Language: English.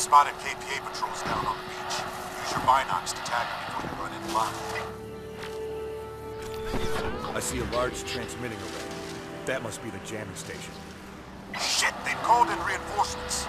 spotted KPA patrols down on the beach. Use your binocs to tag them before they run in line. I see a large transmitting array. That must be the jamming station. Shit, they've called in reinforcements.